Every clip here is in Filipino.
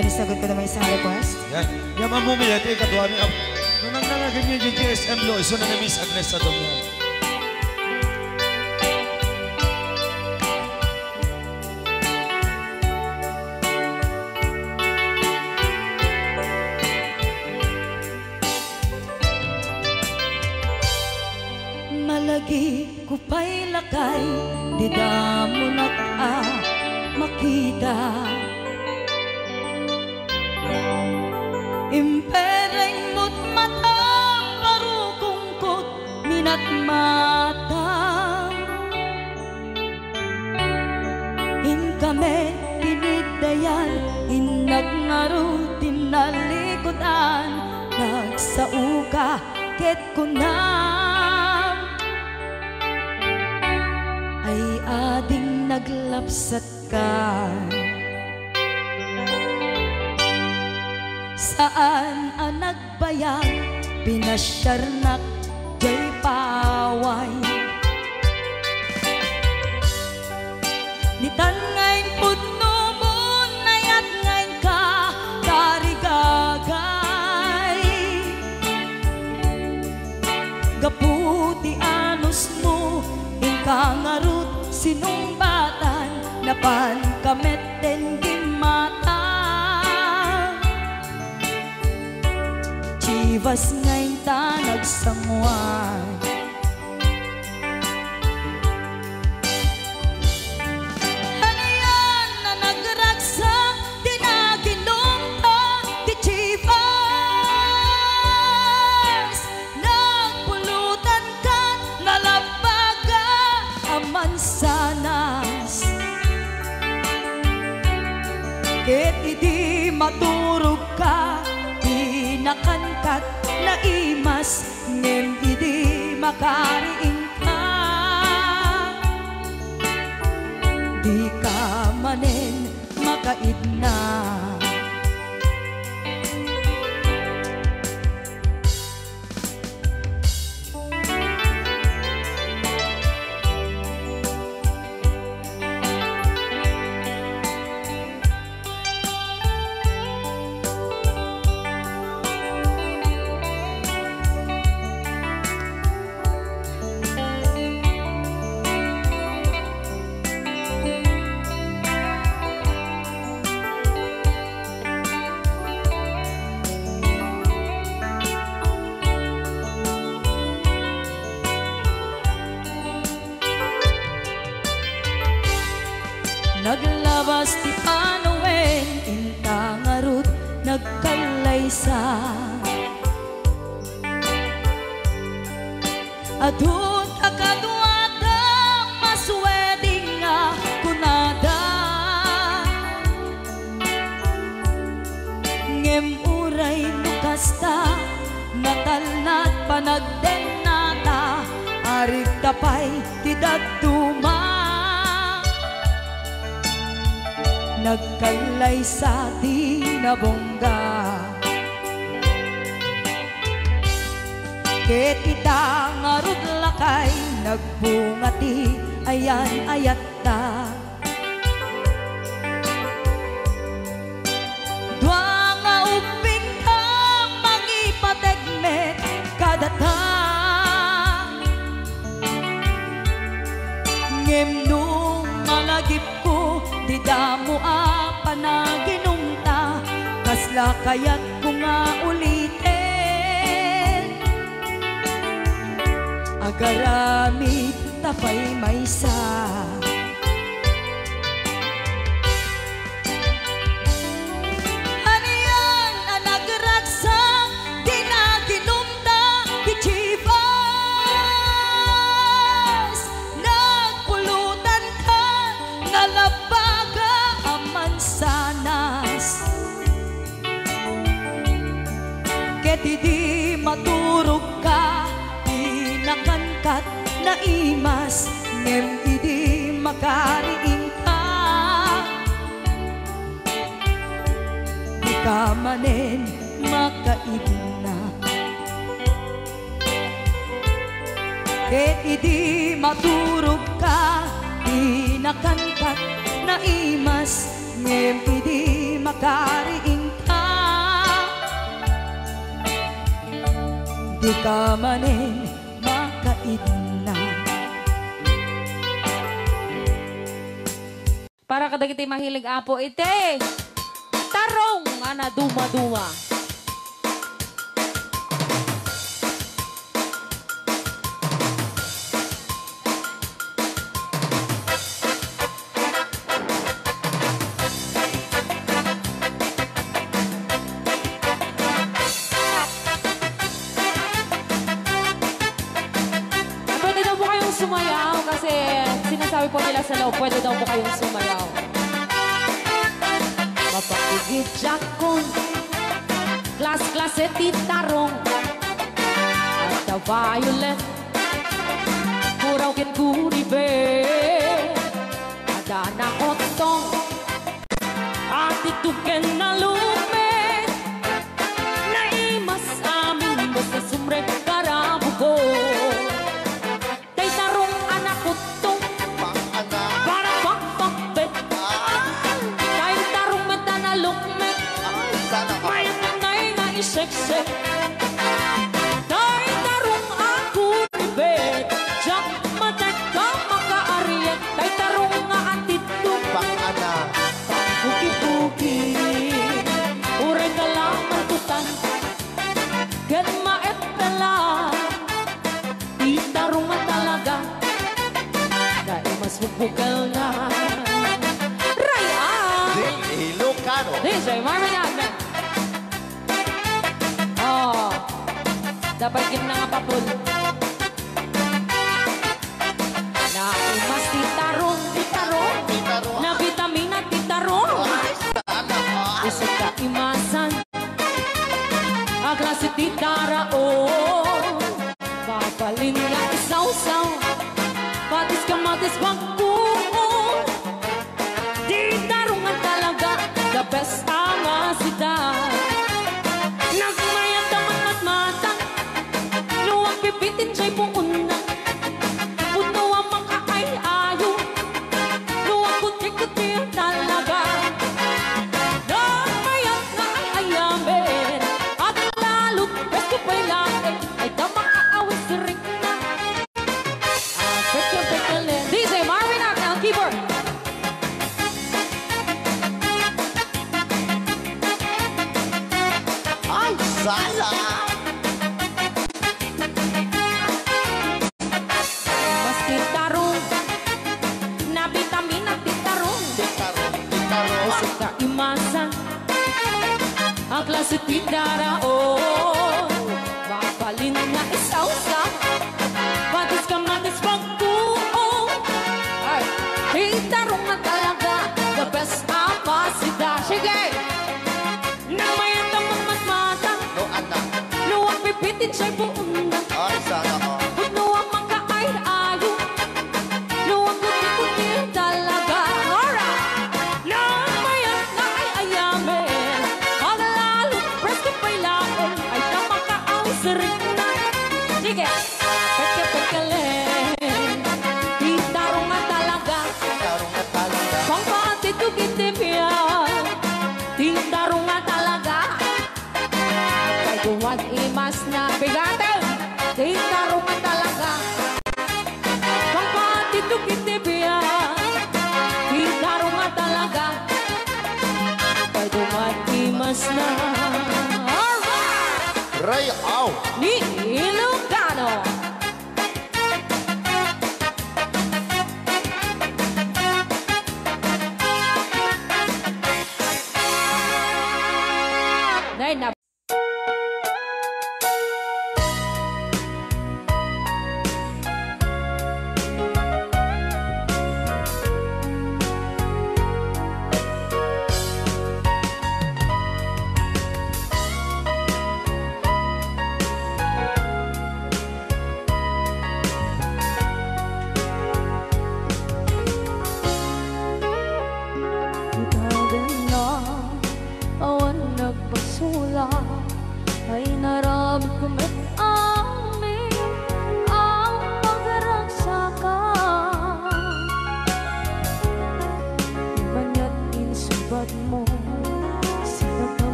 Yan, isagot ko naman isang request. Yan. Yan, ma'am Mumi, yan, ikatwa niya. Nung nanganagin niyo yung GSM law, iso na na Miss Agnes sa damo. Malagi ko pa'y lakay, di damo nakita. Makita sa uka ket kunam ay ading naglapsat ka. Saan ang nagbayang pinasyarnak Hanapan kamit din chi Chivas ngay ta. Nagsanguan pariing ka. Di ka manin makaid na. nagbungati. Ayan ayat mahilig apo ite. Tarong ana duma-duma. Pwede daw po kayong sumayaw kasi sinasabi po nila sa loob, pwede daw po kayong sumayaw. jakun Kelas-kelas titarong Ada violet. Kuraukin kuribe Ada anak otong. Ati tuken nalume Naimas amin bos sumrek. Six. Da para que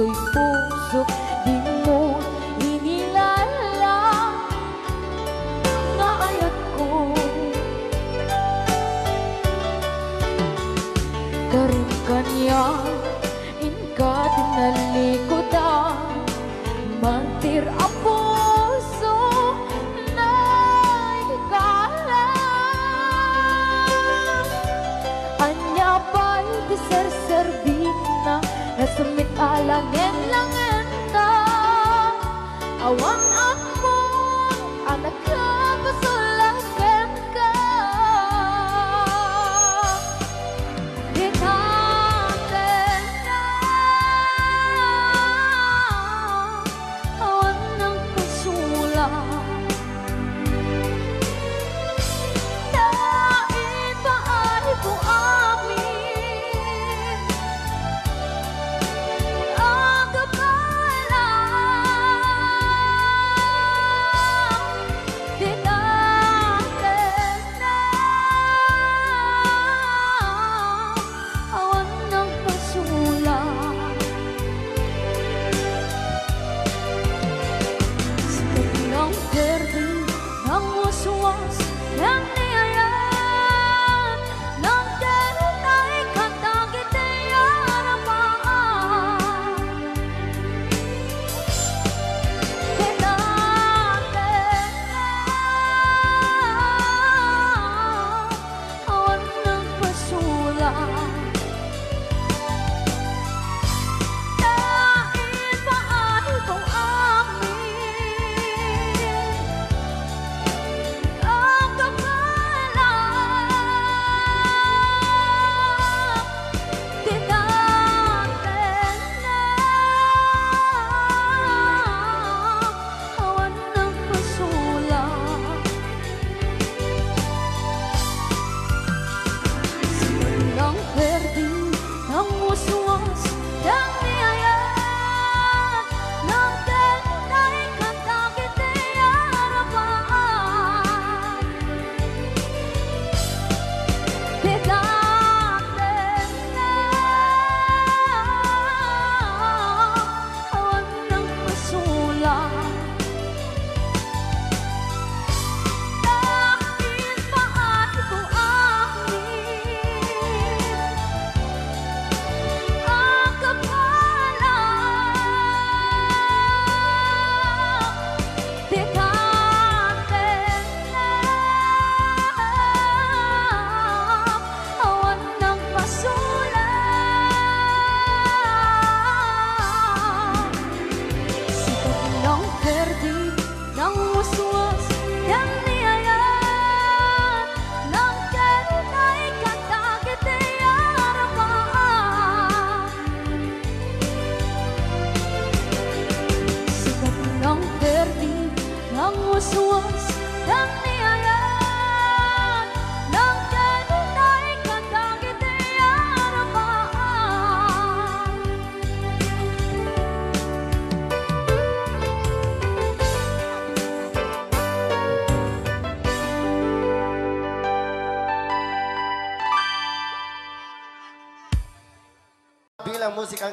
tôi.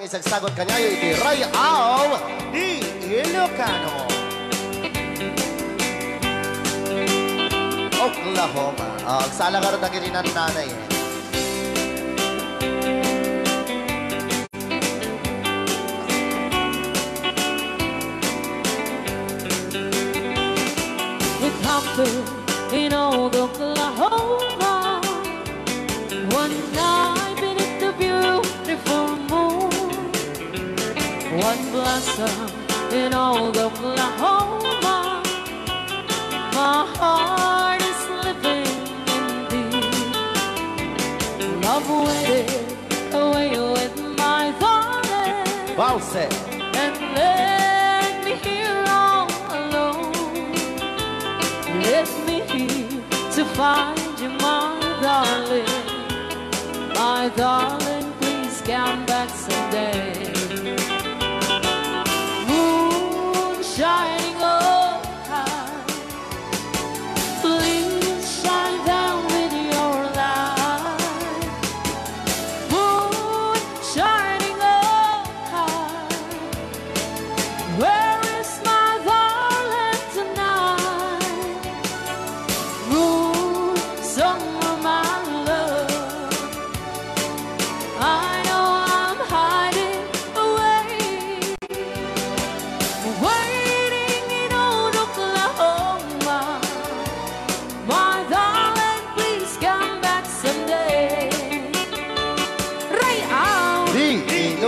isagsagot kanya ay iti Ray Al Di Ilocano. Oklahoma. Oh, sala ka rin nanay. Eh.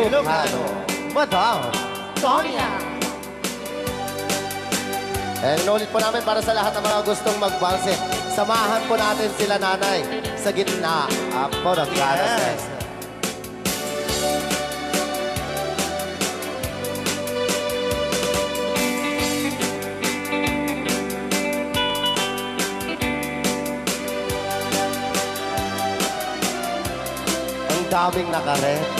Ilocano, Madam Tonya. And ulit po namin para sa lahat ng mga gustong magbanse, samahan po natin sila nanay sa gitna po ng Yes. Ang daming nakarep.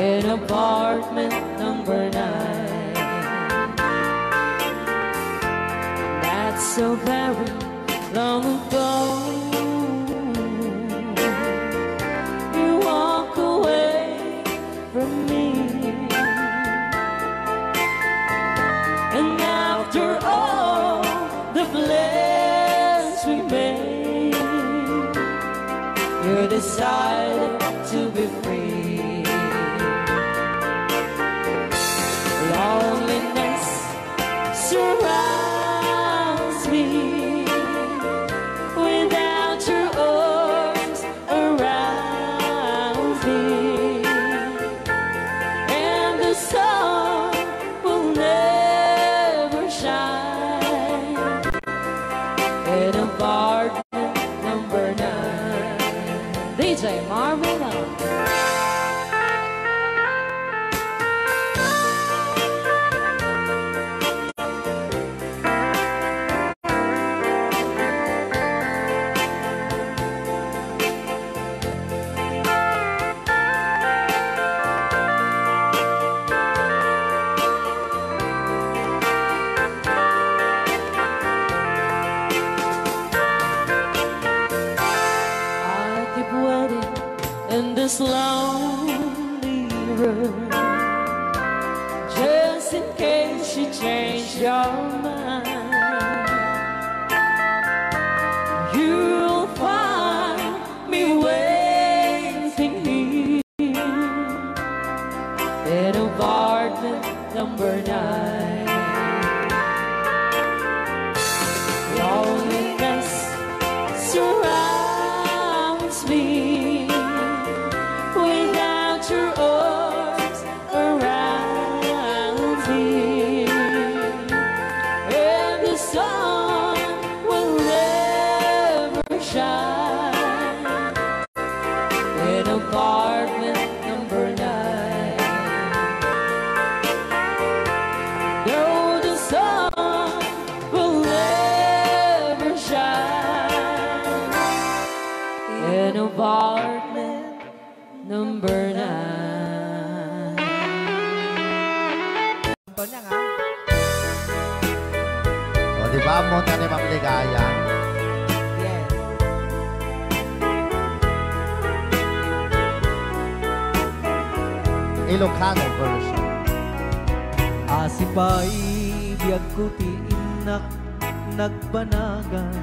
in apartment number nine. That's so very long ago. You walk away from me, and after all the plans we made, you. Ilocano version. Asipay biyag ko ti inak nagbanagan.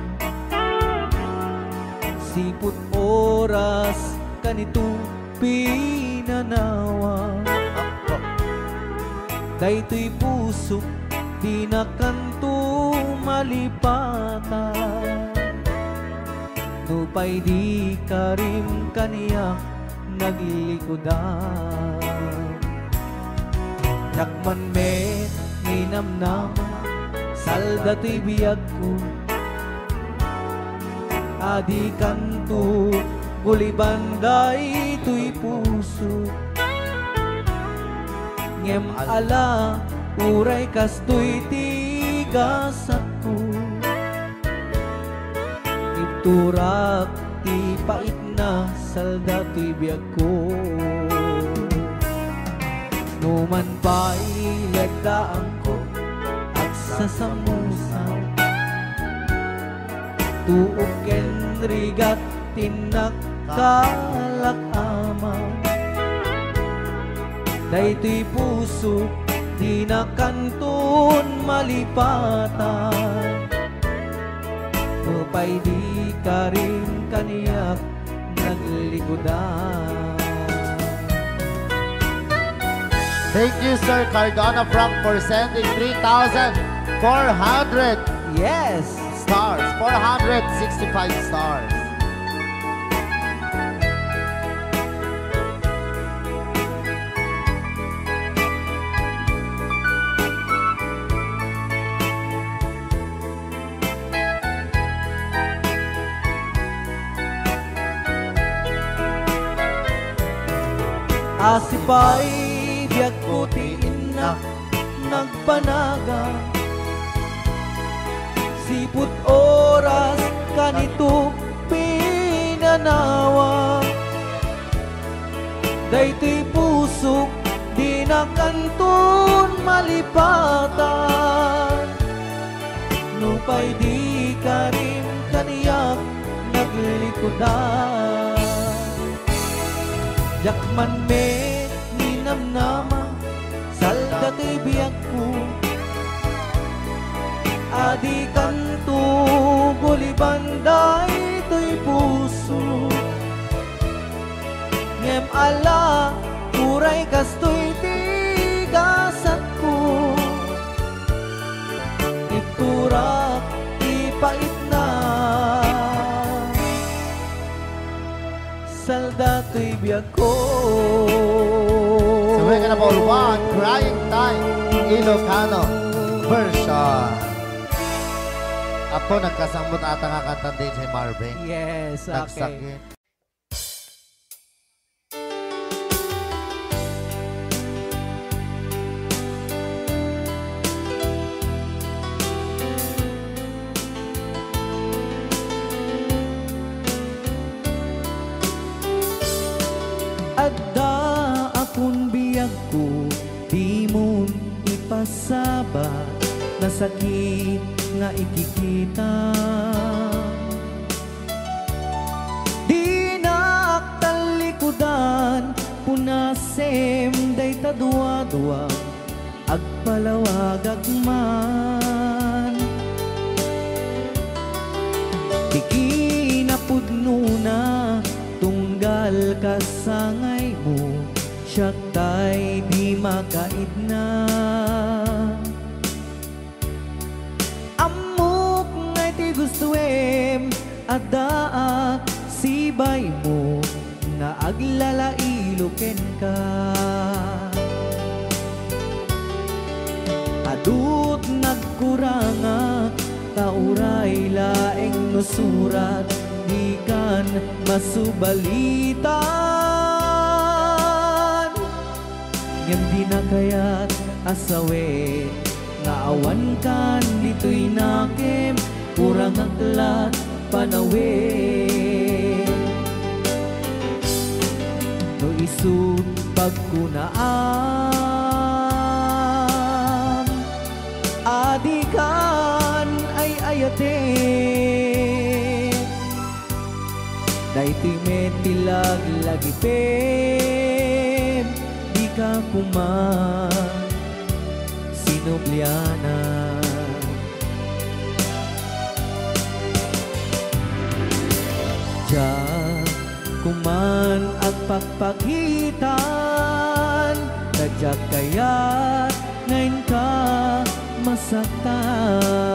Siput oras kanito pinanawa. Daytoy puso di na kanto malipata Nupay di karim kaniya naglikodan Nakman me ninamnam Salda to'y biyag ko. Adi kanto Gulibanday to'y puso. Ngem ala Uray kasto'y tigas ako Iturak ti pait na Salda to'y biyag ko Numan pa'y lagdaan ko at sasamusan Tuok ken rigat tinakkalak ama. Daytoy puso di na kantun malipatan. Upay di ka rin kaniyak naglikodan Thank you, Sir Cardona Frank, for sending 3,400 Yes! stars. 465 stars. Asipay nagpanaga Siput oras kanito pinanawa. Daytoy pusok di na kantun malipatan. Nupay di ka rin kaniyak naglikodan Yakman me ninamnama Salda ko Adi kanto Gulibanday to'y puso. Ngem ala Uray kasto'y tigasat ko Iturak ipait na. Salda to'y biyag ko So we're gonna ball one, Crying Time, Ilocano version. Apo, nagkasambot ata nga kanta din si Marvin. Yes, okay. Nagsakit. Adda akong biyag ko Di mo ipasaba Na ikikita. Di naktalikudan pudan punasem day tadua-dua agpalawag agman Adaak sibay mo Na aglalailuken ka. Adut nagkuranga Tauray laeng nusurat Di kan masubalitan. Ngem di na kaya't asawe Nga awan kan dito'y nakem Kurang aklat panawe No isut pagkunaan Adikan ay ayate Dayti metilag lagi pem Di ka kuman Sinubliana kuman at pagpakitan Nadyak kaya't ngayon ka masaktan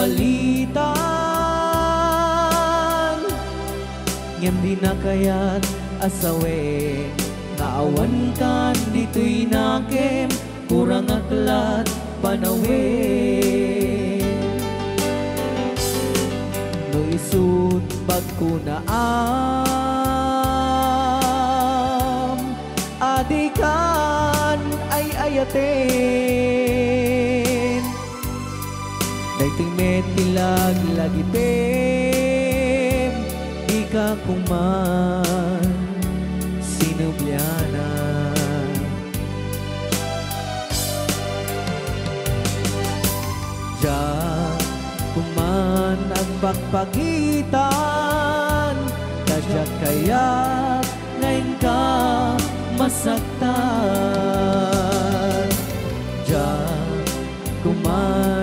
masubalitan Ngem di na kaya't asawe Naawan kan dito'y nakem Kurang aklat panawe. No isut pagkunaam metilag lagi pem Di ka kuman sinubliana Diyan kuman ang pagpagitan Kadya kaya ngayon ka masaktan. Diyan kuman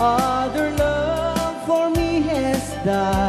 Other love for me has died.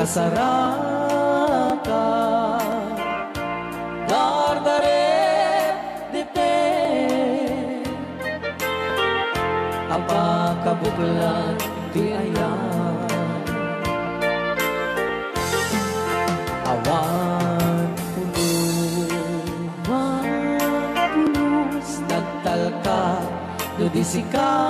kasaraka dardare dipe apa kabuklan ti ayan awan puluh tulus nagtalka do di sikat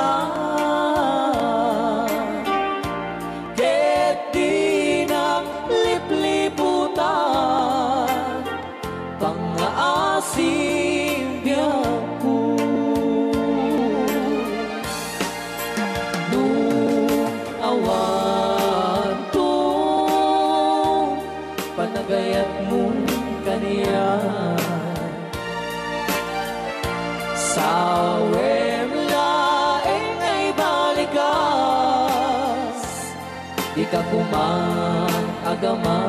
magama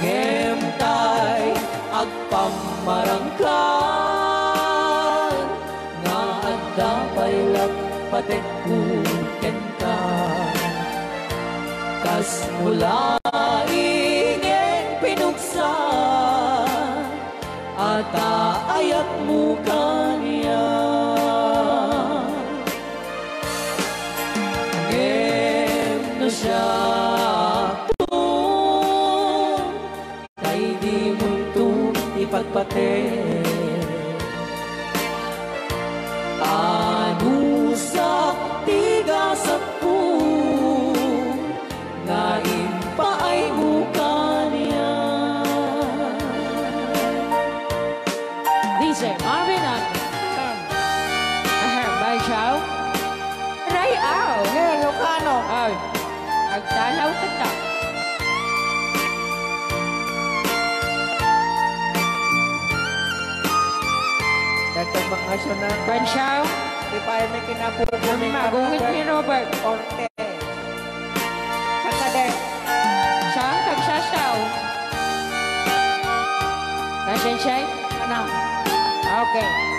Kemtay agpamarangkan Nga agdapay lapatek kuken ka. Kas mula ingeng pinuksa Ata ayak mo National Bansyaw. Requirement kinapupunin. Magungit ni Robert. Orte. Kakadek. Sa kagsasaw. Kasensyay? Ano? Okay.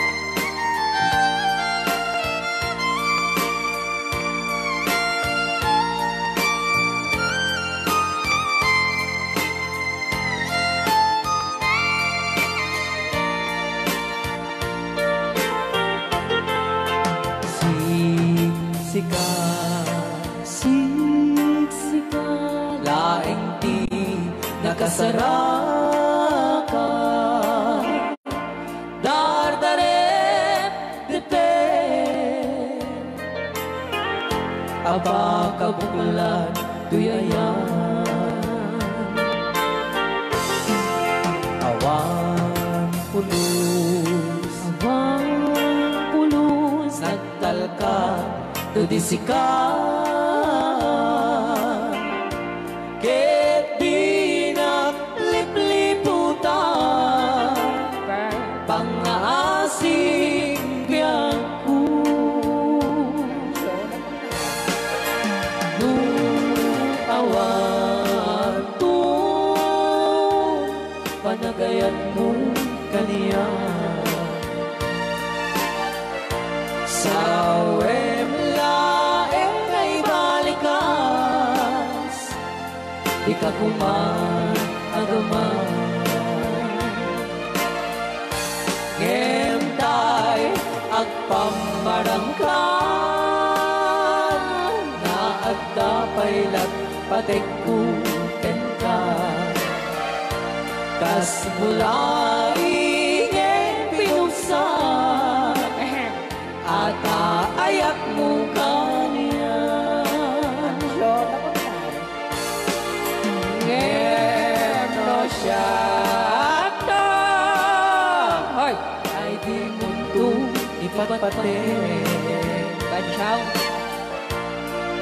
Batik Badyaw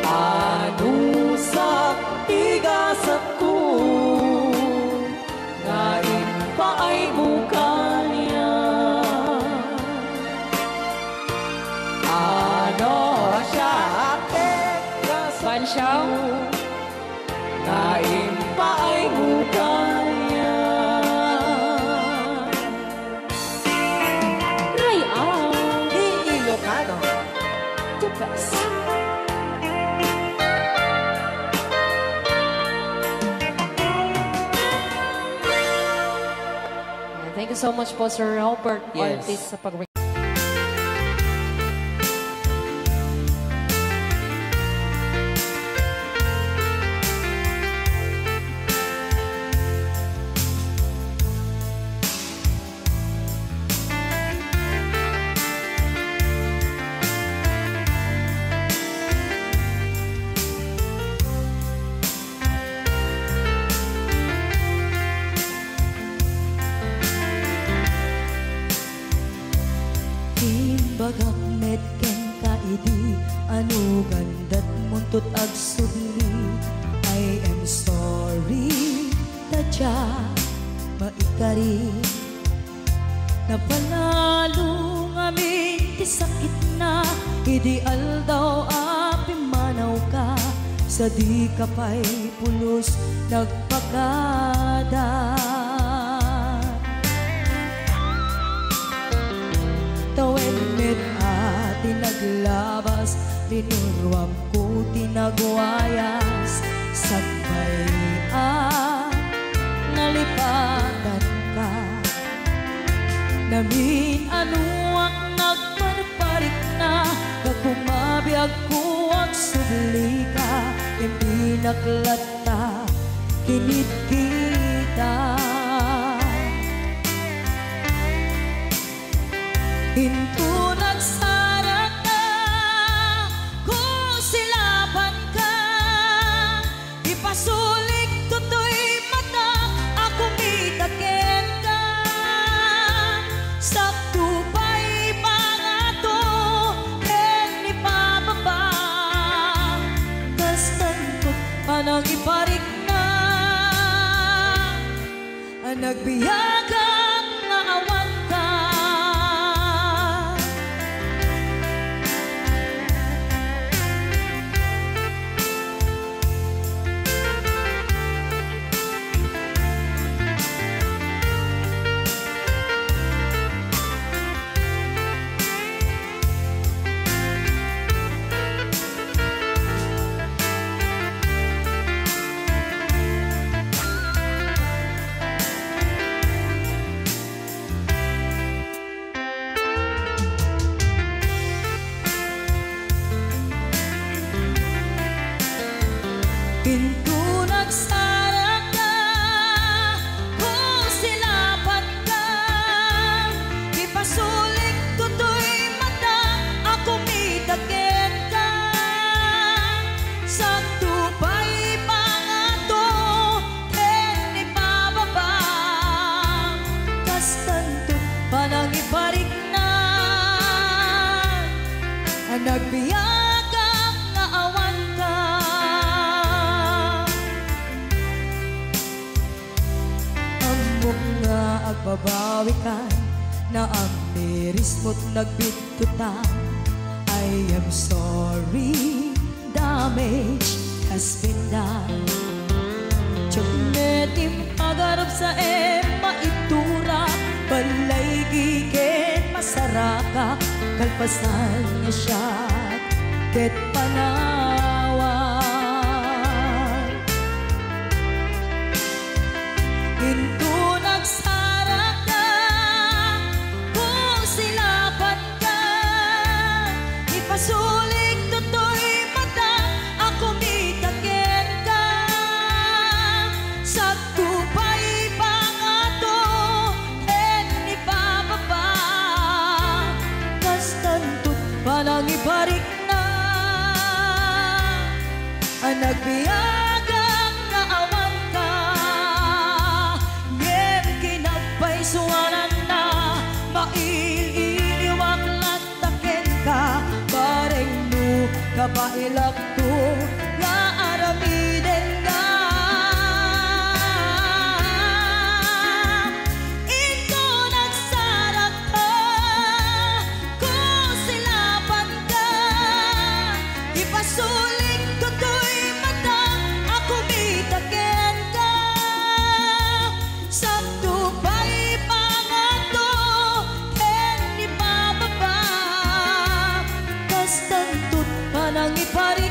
Anusap Igasap ko. Ngayon pa ay mukhang so much po, Sir Robert yes. Ortiz, sa pag nangi pari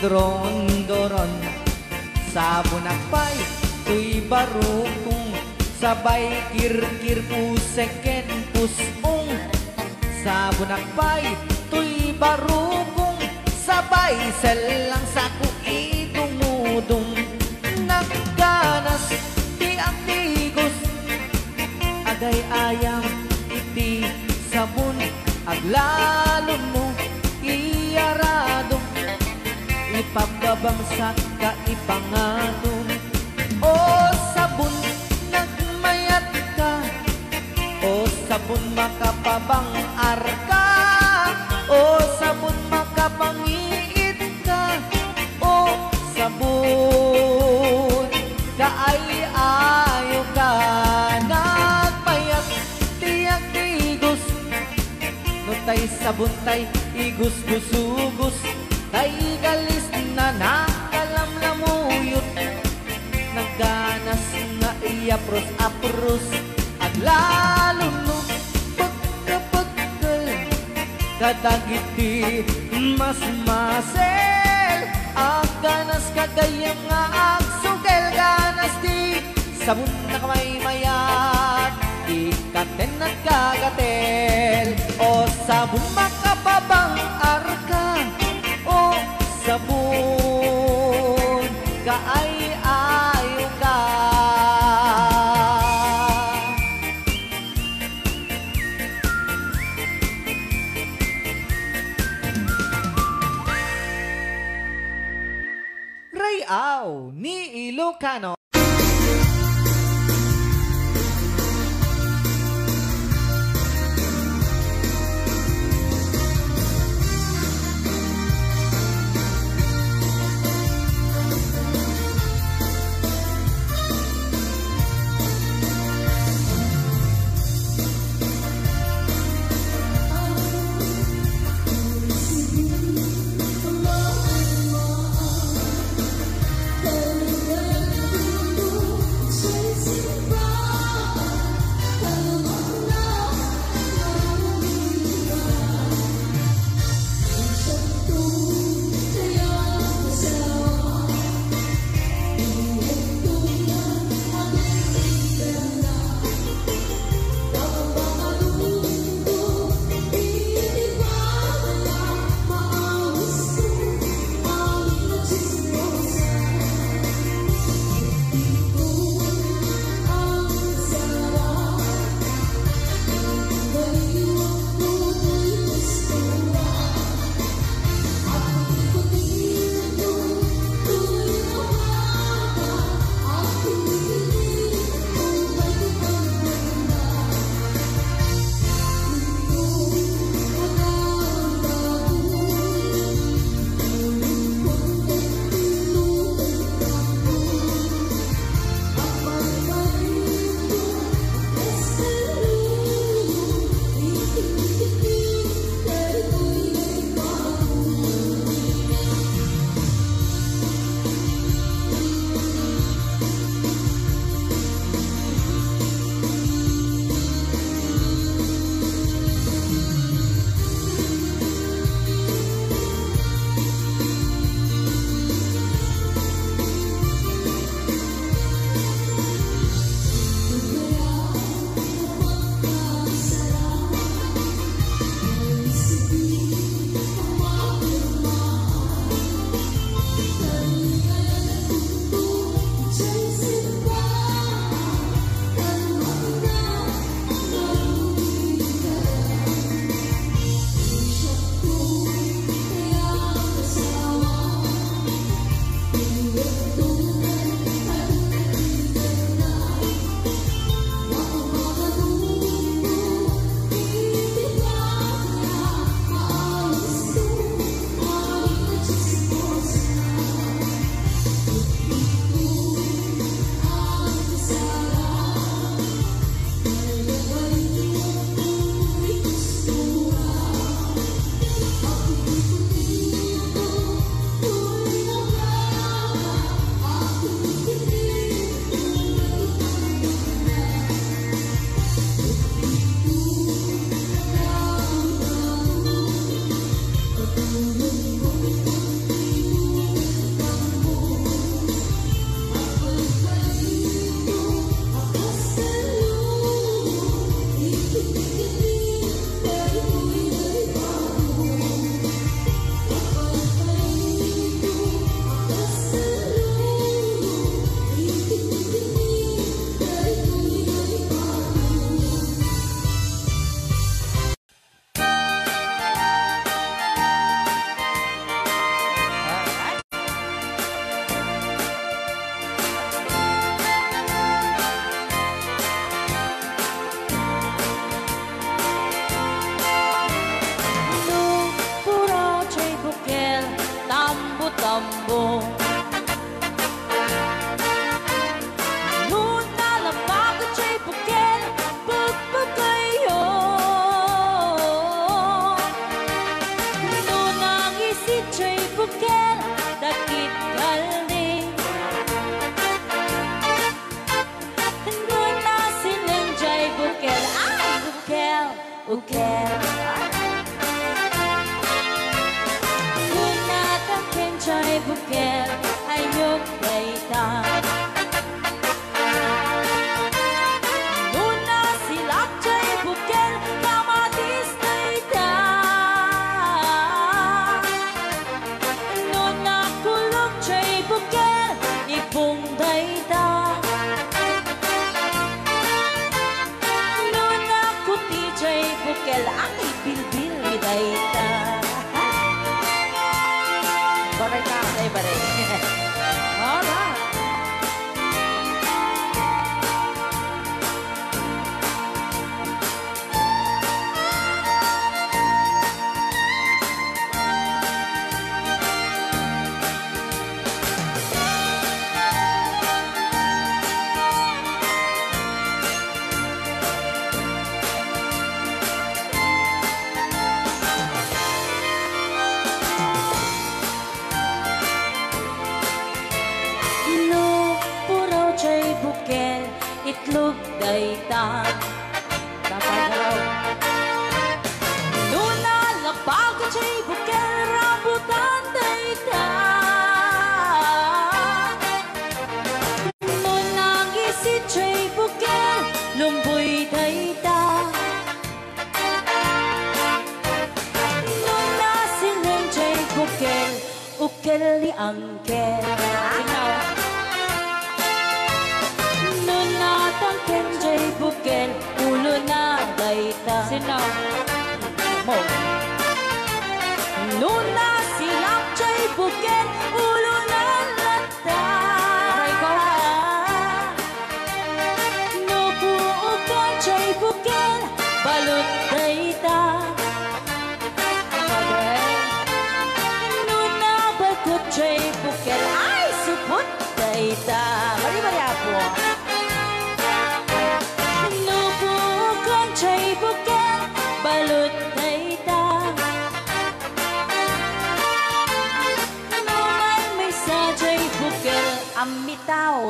inak idron doron. Sabon ang pay, tuy barukong Sabay kir-kir puseken pusong Sabon ang pay, tuy barukong Sabay selang saku idumudong Nagganas di ang tigos Agay ayam iti sabon Aglalo Ipababangsak ka ipangatong O sabon nagmayat ka. O sabon makapabang arka. O sabon makapangiit ka. O sabon kaay ayo ka. Nagmayat tiyak tigos No tay sabon tay igus apros At lalo no pagkapagkal. Kadagiti mas masel Ang ganas kagayang nga agsugel Ganas di sabon na kamay mayat Ikaten at kagatel O sabon makapabang arka O sabon kaay ni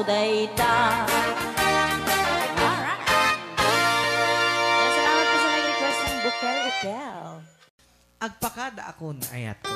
know they. Alright. Yes, salamat po sa nag-request ng Booker Hotel. Agpakada ako na ayat ko.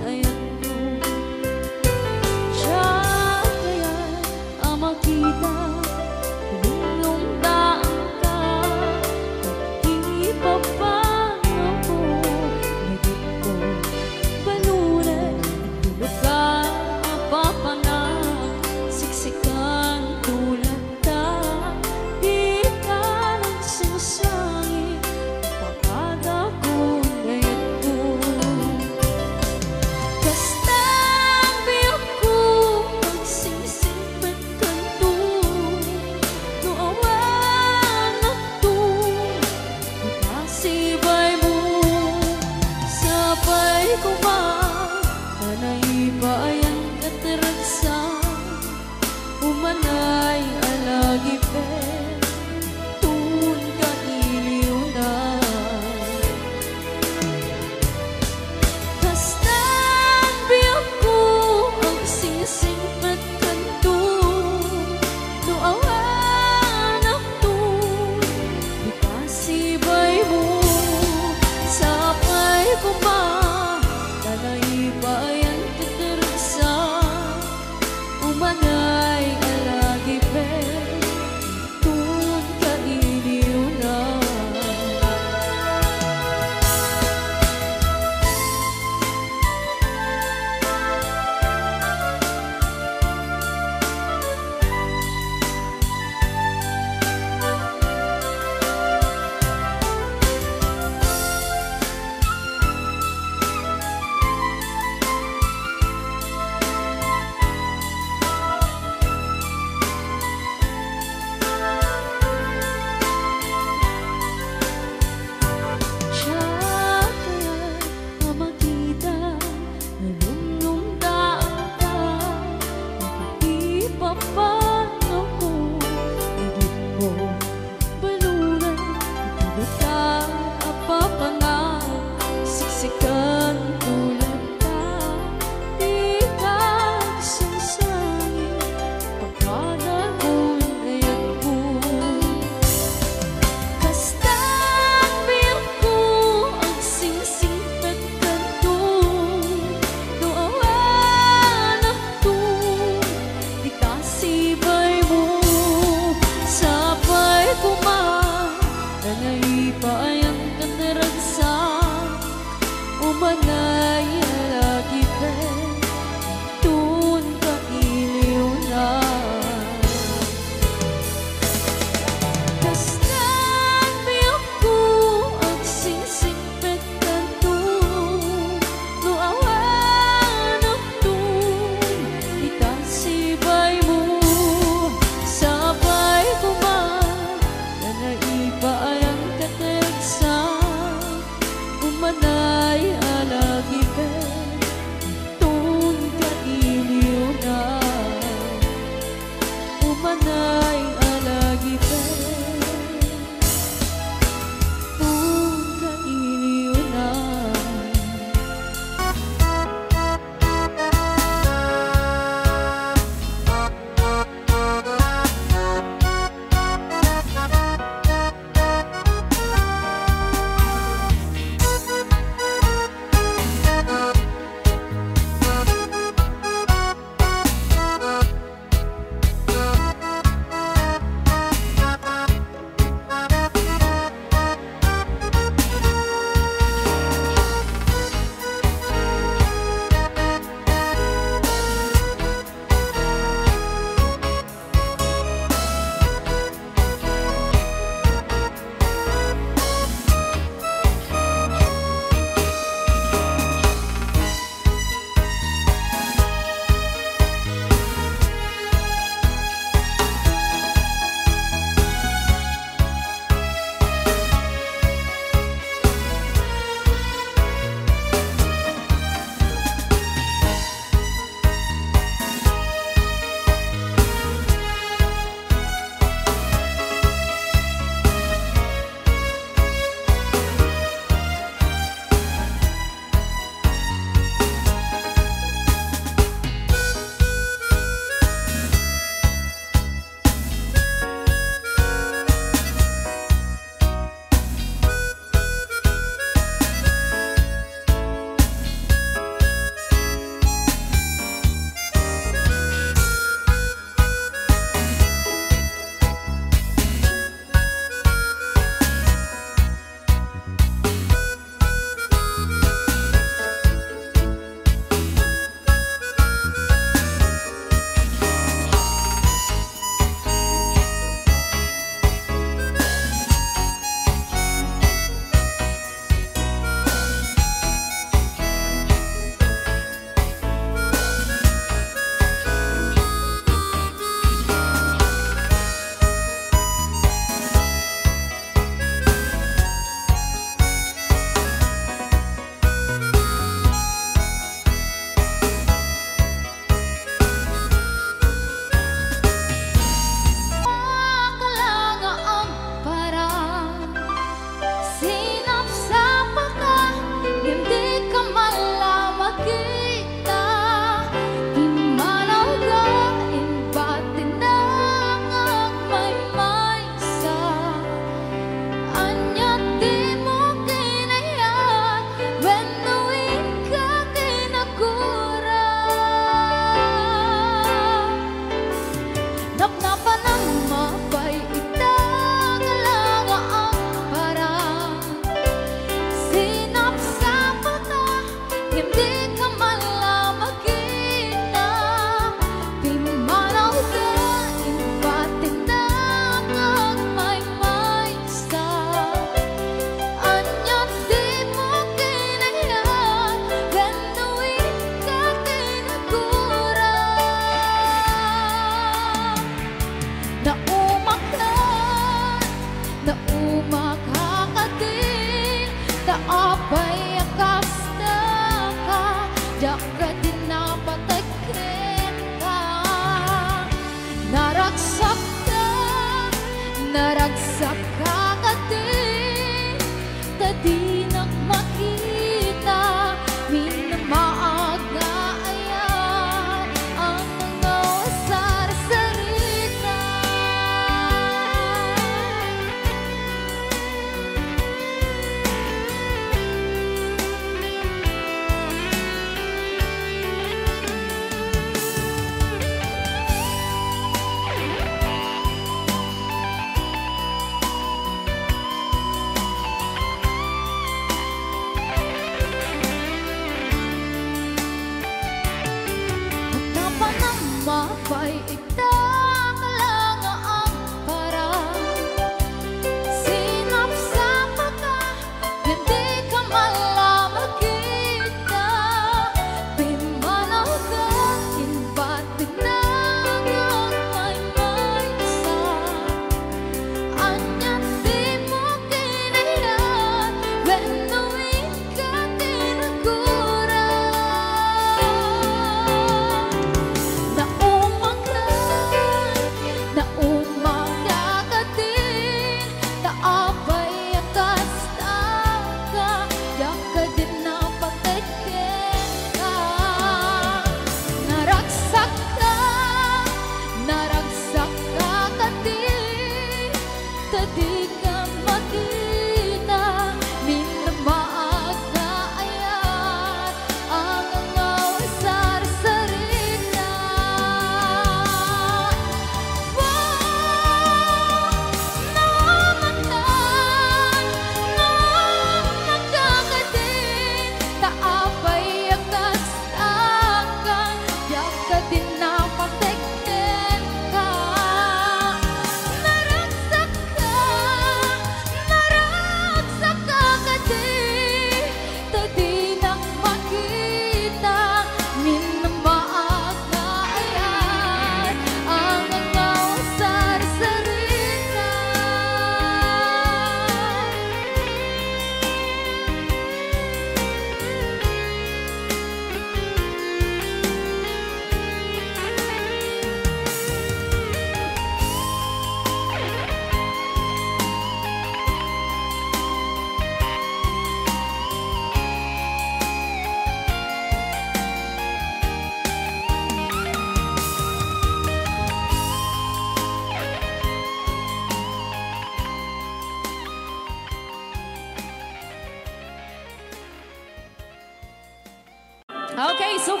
Okay, so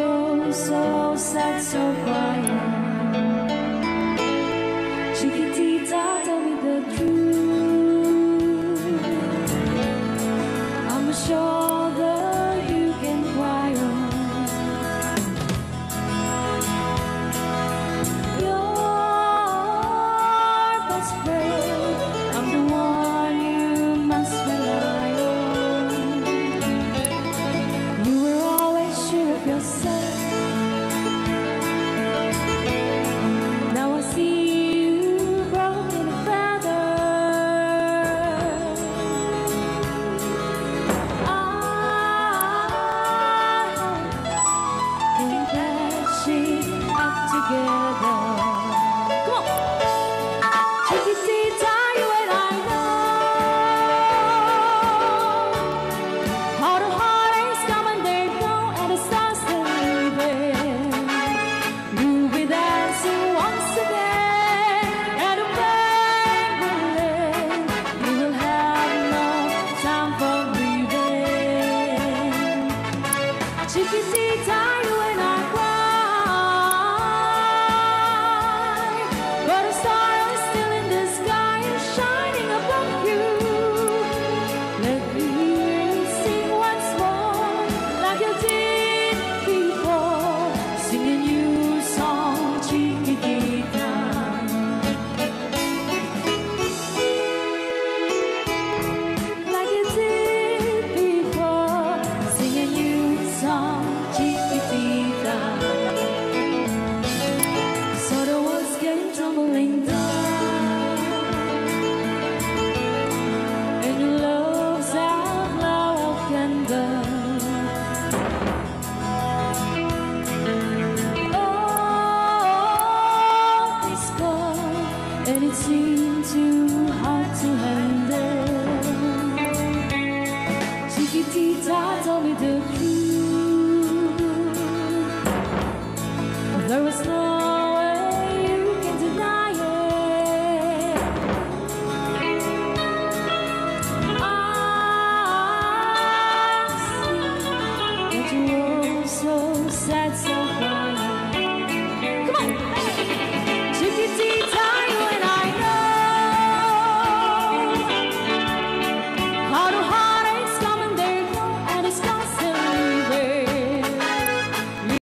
go so sad, so quiet.